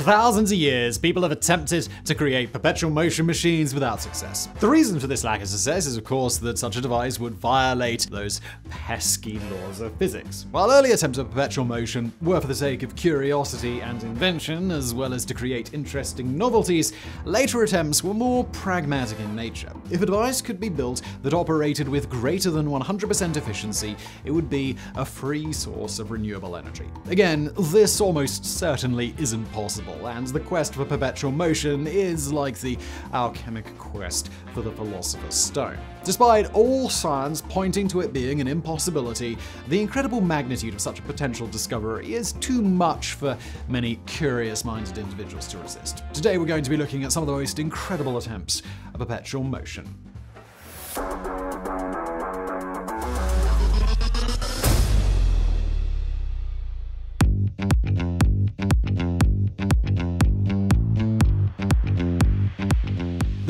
For thousands of years, people have attempted to create perpetual motion machines without success. The reason for this lack of success is, of course, that such a device would violate those pesky laws of physics. While early attempts at perpetual motion were for the sake of curiosity and invention, as well as to create interesting novelties, later attempts were more pragmatic in nature. If a device could be built that operated with greater than 100% efficiency, it would be a free source of renewable energy. Again, this almost certainly isn't possible, and the quest for perpetual motion is like the alchemic quest for the Philosopher's Stone. Despite all science pointing to it being an impossibility, the incredible magnitude of such a potential discovery is too much for many curious minded individuals to resist. Today, we're going to be looking at some of the most incredible attempts at perpetual motion.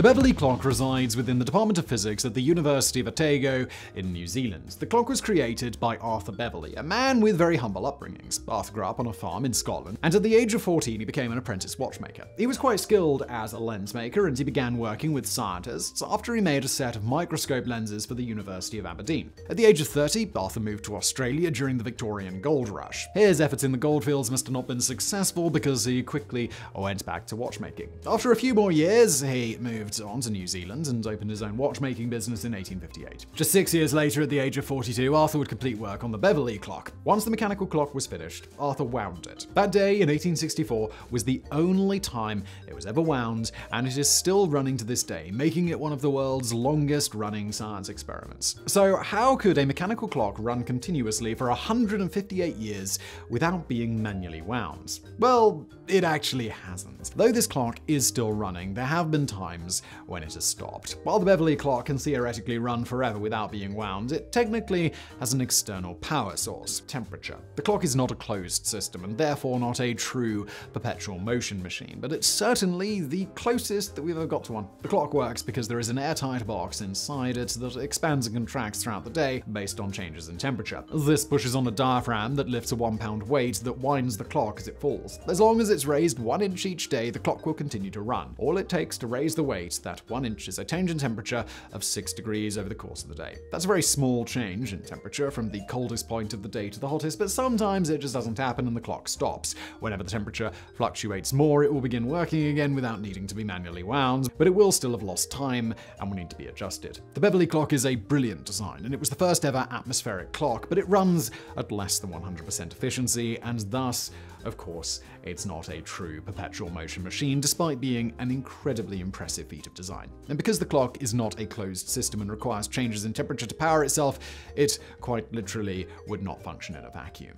The Beverly clock resides within the Department of Physics at the University of Otago in New Zealand. The clock was created by Arthur Beverly, a man with very humble upbringings. Arthur grew up on a farm in Scotland, and at the age of 14 he became an apprentice watchmaker. He was quite skilled as a lens maker, and he began working with scientists after he made a set of microscope lenses for the University of Aberdeen. At the age of 30, Arthur moved to Australia during the Victorian gold rush. His efforts in the goldfields must have not been successful because he quickly went back to watchmaking. After a few more years, he moved on to New Zealand and opened his own watchmaking business in 1858. Just six years later, at the age of 42, Arthur would complete work on the Beverly clock. Once the mechanical clock was finished, Arthur wound it. That day in 1864 was the only time it was ever wound, and it is still running to this day, making it one of the world's longest running science experiments. So, how could a mechanical clock run continuously for 158 years without being manually wound? Well, it actually hasn't. Though this clock is still running, there have been times when it has stopped. While the Beverly clock can theoretically run forever without being wound, it technically has an external power source, temperature. The clock is not a closed system and therefore not a true perpetual motion machine, but it's certainly the closest that we've ever got to one. The clock works because there is an airtight box inside it that expands and contracts throughout the day based on changes in temperature. This pushes on a diaphragm that lifts a one pound weight that winds the clock as it falls. As long as it's raised one inch each day, the clock will continue to run. All it takes to raise the weight that one inch is a change in temperature of 6 degrees over the course of the day. That's a very small change in temperature from the coldest point of the day to the hottest, but sometimes it just doesn't happen and the clock stops. Whenever the temperature fluctuates more, it will begin working again without needing to be manually wound, but it will still have lost time and will need to be adjusted. The Beverly clock is a brilliant design, and it was the first ever atmospheric clock, but it runs at less than 100% efficiency, and thus of course, it's not a true perpetual motion machine, despite being an incredibly impressive feat design. And because the clock is not a closed system and requires changes in temperature to power itself, it quite literally would not function in a vacuum.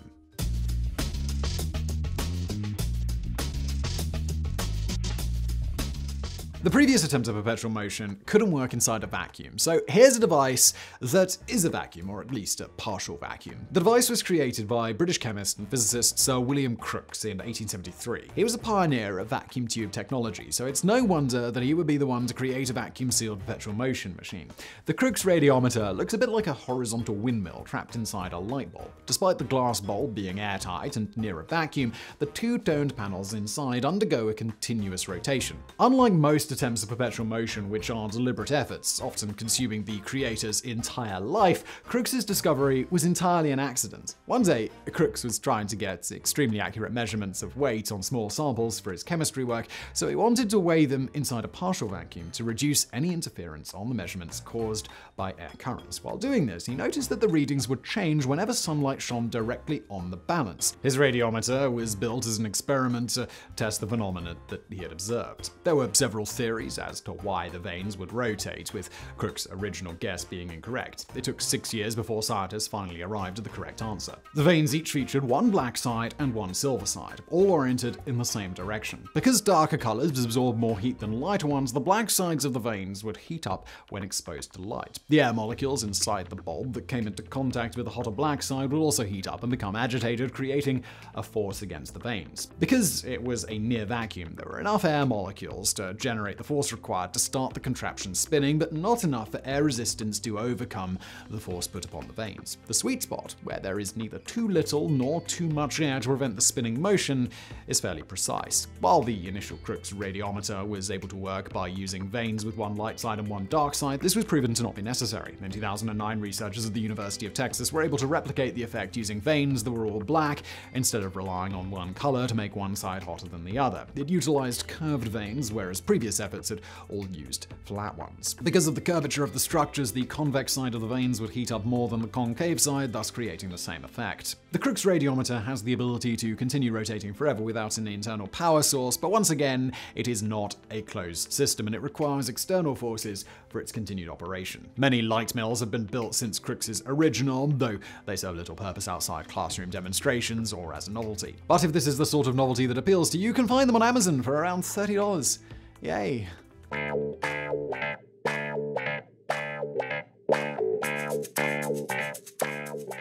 The previous attempt at perpetual motion couldn't work inside a vacuum, so here's a device that is a vacuum, or at least a partial vacuum. The device was created by British chemist and physicist Sir William Crookes in 1873. He was a pioneer of vacuum tube technology, so it's no wonder that he would be the one to create a vacuum-sealed perpetual motion machine. The Crookes radiometer looks a bit like a horizontal windmill trapped inside a light bulb. Despite the glass bulb being airtight and near a vacuum, the two toned panels inside undergo a continuous rotation. Unlike most attempts at perpetual motion, which are deliberate efforts, often consuming the creator's entire life, Crookes' discovery was entirely an accident. One day, Crookes was trying to get extremely accurate measurements of weight on small samples for his chemistry work, so he wanted to weigh them inside a partial vacuum to reduce any interference on the measurements caused by air currents. While doing this, he noticed that the readings would change whenever sunlight shone directly on the balance. His radiometer was built as an experiment to test the phenomena that he had observed. There were several theories as to why the vanes would rotate, with Crookes' original guess being incorrect. It took six years before scientists finally arrived at the correct answer. The vanes each featured one black side and one silver side, all oriented in the same direction. Because darker colors absorb more heat than lighter ones, the black sides of the vanes would heat up when exposed to light. The air molecules inside the bulb that came into contact with the hotter black side would also heat up and become agitated, creating a force against the vanes. Because it was a near vacuum, there were enough air molecules to generate generate the force required to start the contraption spinning, but not enough for air resistance to overcome the force put upon the vanes. The sweet spot, where there is neither too little nor too much air to prevent the spinning motion, is fairly precise. While the initial Crookes radiometer was able to work by using vanes with one light side and one dark side, this was proven to not be necessary. In 2009, researchers at the University of Texas were able to replicate the effect using vanes that were all black instead of relying on one color to make one side hotter than the other. It utilized curved vanes, whereas previous efforts had all used flat ones. Because of the curvature of the structures, the convex side of the vanes would heat up more than the concave side, thus creating the same effect. The Crookes radiometer has the ability to continue rotating forever without an internal power source, but once again, it is not a closed system and it requires external forces for its continued operation. Many light mills have been built since Crookes' original, though they serve little purpose outside classroom demonstrations or as a novelty. But if this is the sort of novelty that appeals to you, you can find them on Amazon for around $30. Yay.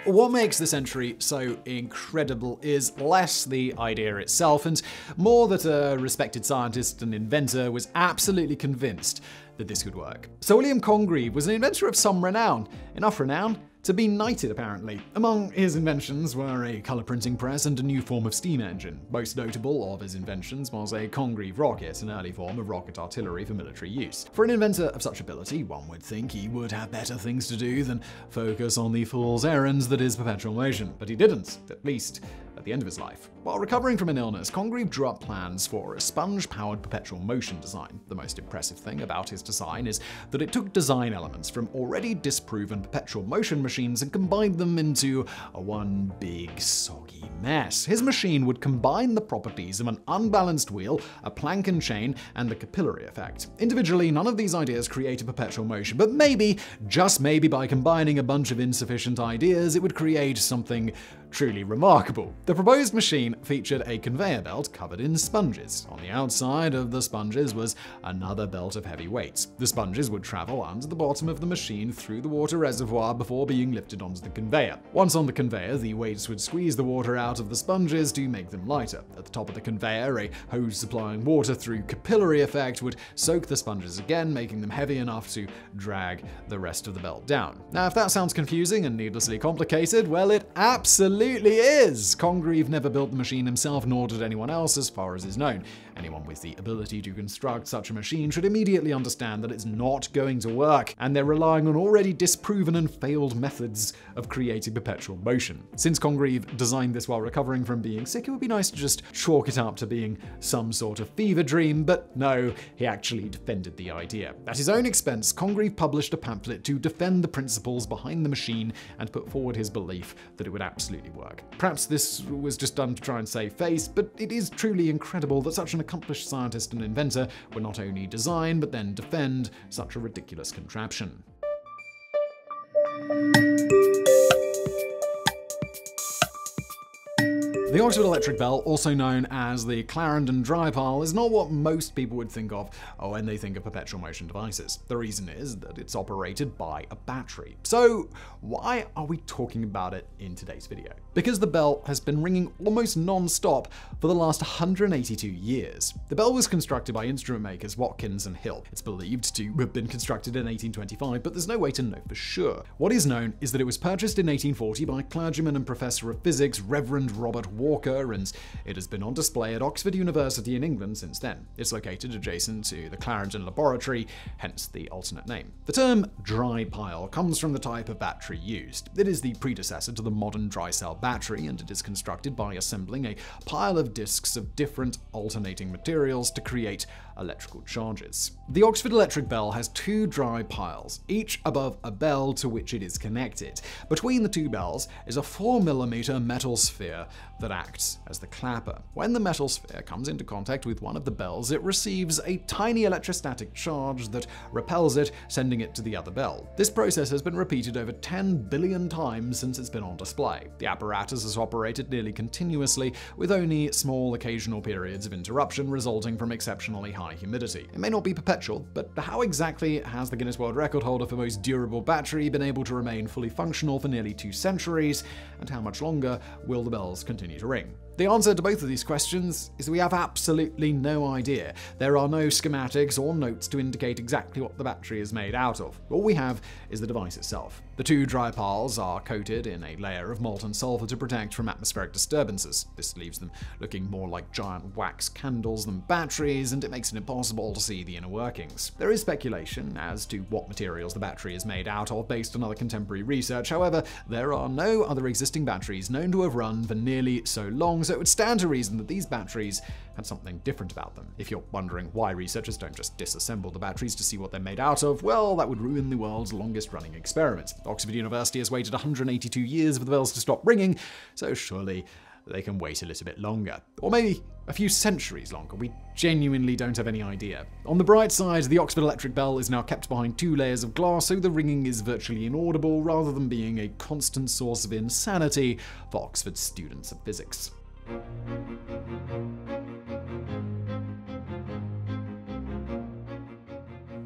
What makes this entry so incredible is less the idea itself and more that a respected scientist and inventor was absolutely convinced that this could work. So William Congreve was an inventor of some renown, enough renown to be knighted, apparently. Among his inventions were a color printing press and a new form of steam engine. Most notable of his inventions was a Congreve rocket, an early form of rocket artillery for military use. For an inventor of such ability, one would think he would have better things to do than focus on the fool's errands that is perpetual motion. But he didn't, at least at the end of his life. While recovering from an illness, Congreve drew up plans for a sponge-powered perpetual motion design. The most impressive thing about his design is that it took design elements from already disproven perpetual motion machines and combined them into a one big soggy mess. His machine would combine the properties of an unbalanced wheel, a plank and chain, and the capillary effect. Individually, none of these ideas create a perpetual motion, but maybe, just maybe by combining a bunch of insufficient ideas, it would create something truly remarkable. The proposed machine featured a conveyor belt covered in sponges. On the outside of the sponges was another belt of heavy weights. The sponges would travel under the bottom of the machine through the water reservoir before being lifted onto the conveyor. Once on the conveyor, the weights would squeeze the water out of the sponges to make them lighter. At the top of the conveyor, a hose supplying water through capillary effect would soak the sponges again, making them heavy enough to drag the rest of the belt down. Now, if that sounds confusing and needlessly complicated, well, it absolutely absolutely is! Congreve never built the machine himself, nor did anyone else, as far as is known. Anyone with the ability to construct such a machine should immediately understand that it's not going to work, and they're relying on already disproven and failed methods of creating perpetual motion. Since Congreve designed this while recovering from being sick, it would be nice to just chalk it up to being some sort of fever dream, but no, he actually defended the idea. At his own expense, Congreve published a pamphlet to defend the principles behind the machine and put forward his belief that it would absolutely work. Perhaps this was just done to try and save face, but it is truly incredible that such an accomplished scientist and inventor would not only design but then defend such a ridiculous contraption. The Oxford Electric Bell, also known as the Clarendon Dry Pile, is not what most people would think of oh, when they think of perpetual motion devices. The reason is that it's operated by a battery. So why are we talking about it in today's video? Because the bell has been ringing almost non-stop for the last 182 years. The bell was constructed by instrument makers Watkins and Hill. It's believed to have been constructed in 1825, but there's no way to know for sure. What is known is that it was purchased in 1840 by clergyman and professor of physics Reverend Robert Walker, and it has been on display at Oxford University in England since then. It's located adjacent to the Clarendon Laboratory, hence the alternate name. The term dry pile comes from the type of battery used. It is the predecessor to the modern dry cell battery, and it is constructed by assembling a pile of disks of different alternating materials to create electrical charges. The Oxford Electric Bell has two dry piles, each above a bell to which it is connected. Between the two bells is a 4mm metal sphere that acts as the clapper. When the metal sphere comes into contact with one of the bells, it receives a tiny electrostatic charge that repels it, sending it to the other bell. This process has been repeated over 10 billion times since it's been on display. The apparatus has operated nearly continuously, with only small occasional periods of interruption resulting from exceptionally high humidity. It may not be perpetual, but how exactly has the Guinness World Record holder for most durable battery been able to remain fully functional for nearly two centuries, and how much longer will the bells continue ring? The answer to both of these questions is we have absolutely no idea. There are no schematics or notes to indicate exactly what the battery is made out of. All we have is the device itself. The two dry piles are coated in a layer of molten sulfur to protect from atmospheric disturbances. This leaves them looking more like giant wax candles than batteries, and it makes it impossible to see the inner workings. There is speculation as to what materials the battery is made out of based on other contemporary research. However, there are no other existing batteries known to have run for nearly so long, so it would stand to reason that these batteries had something different about them. If you're wondering why researchers don't just disassemble the batteries to see what they're made out of, well, that would ruin the world's longest running experiment. Oxford University has waited 182 years for the bells to stop ringing, so surely they can wait a little bit longer. Or maybe a few centuries longer. We genuinely don't have any idea. On the bright side, the Oxford Electric Bell is now kept behind two layers of glass, so the ringing is virtually inaudible rather than being a constant source of insanity for Oxford students of physics. Thank you.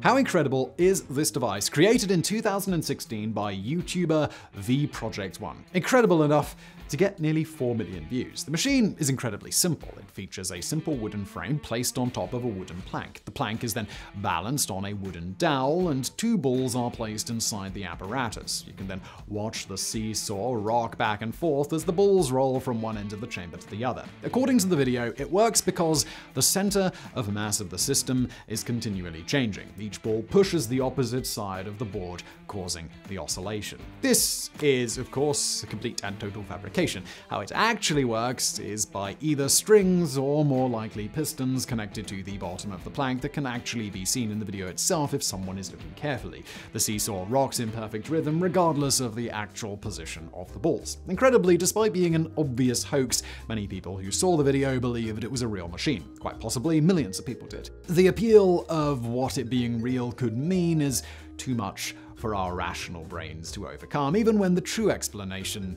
How incredible is this device, created in 2016 by YouTuber The Project One? Incredible enough to get nearly 4 million views. The machine is incredibly simple. It features a simple wooden frame placed on top of a wooden plank. The plank is then balanced on a wooden dowel, and two balls are placed inside the apparatus. You can then watch the seesaw rock back and forth as the balls roll from one end of the chamber to the other. According to the video, it works because the center of mass of the system is continually changing. Each ball pushes the opposite side of the board, causing the oscillation. This is, of course, a complete and total fabrication how it actually works is by either strings or more likely pistons connected to the bottom of the plank that can actually be seen in the video itself if someone is looking carefully. The seesaw rocks in perfect rhythm regardless of the actual position of the balls. Incredibly, despite being an obvious hoax, many people who saw the video believed it was a real machine. Quite possibly, millions of people did. The appeal of what it being real could mean is too much for our rational brains to overcome, even when the true explanation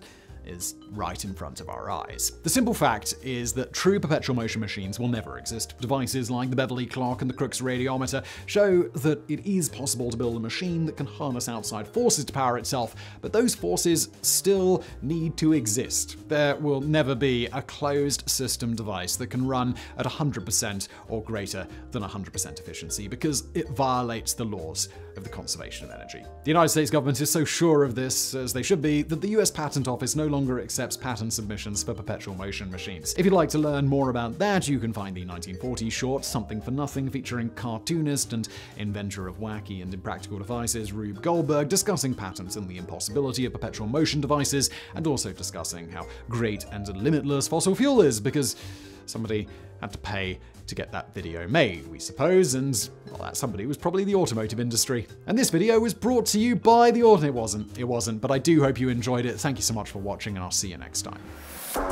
is right in front of our eyes. The simple fact is that true perpetual motion machines will never exist. Devices like the Beverly clock and the Crookes radiometer show that it is possible to build a machine that can harness outside forces to power itself, but those forces still need to exist. There will never be a closed system device that can run at 100% or greater than 100% efficiency because it violates the laws of the conservation of energy. The United States government is so sure of this, as they should be, that the US Patent Office no longer accepts patent submissions for perpetual motion machines. If you'd like to learn more about that, you can find the 1940 short Something for Nothing featuring cartoonist and inventor of wacky and impractical devices Rube Goldberg discussing patents and the impossibility of perpetual motion devices, and also discussing how great and limitless fossil fuel is because somebody had to pay to get that video made, we suppose, and well, that somebody was probably the automotive industry. And this video was brought to you by the auto. It wasn't, it wasn't, but I do hope you enjoyed it. Thank you so much for watching, and I'll see you next time.